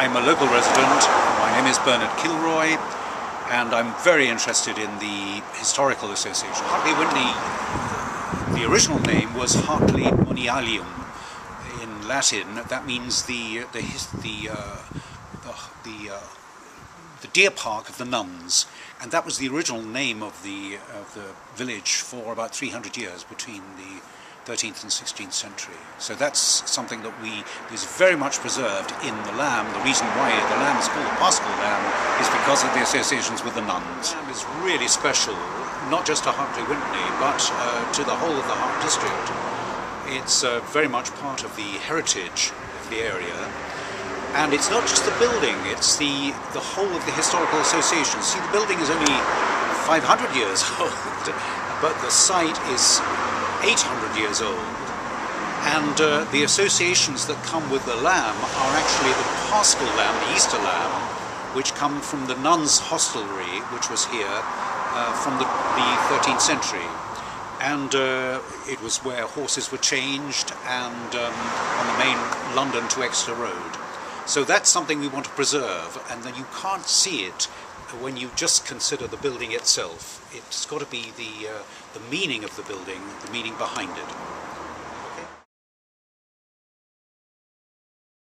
I'm a local resident. My name is Bernard Kilroy, and I'm very interested in the Historical Association. Hartley Wintney, the original name was Hartley Monialium. In Latin, that means the the the uh, the, the, uh, the deer park of the nuns, and that was the original name of the of the village for about 300 years between the 13th and 16th century. So that's something that we is very much preserved in the lamb. The reason why the lamb is called the Paschal lamb is because of the associations with the nuns. The lamb is really special, not just to Hartley Wintney, but uh, to the whole of the Hart district. It's uh, very much part of the heritage of the area. And it's not just the building, it's the, the whole of the historical association. See, the building is only 500 years old, but the site is 800 years old. And uh, the associations that come with the lamb are actually the Paschal lamb, the Easter lamb, which come from the nuns' hostelry, which was here uh, from the, the, 13th century. And uh, it was where horses were changed and um, on the main London to Exeter Road. So that's something we want to preserve, and then you can't see it when you just consider the building itself. It's got to be the, uh, the meaning of the building, the meaning behind it.